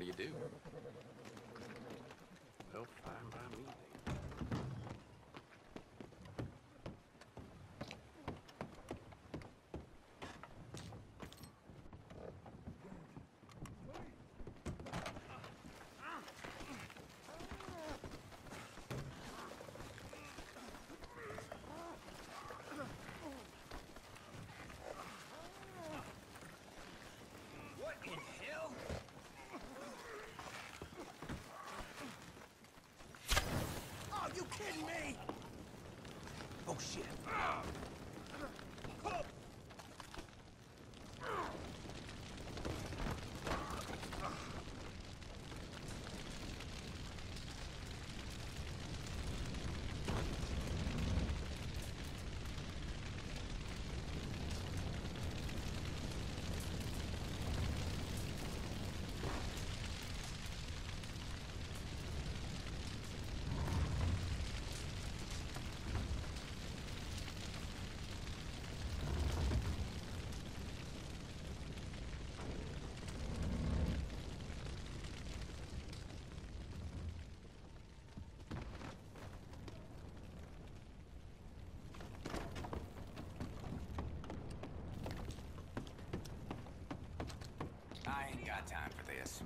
do you do? Well, fine by me shit. I ain't got time for this.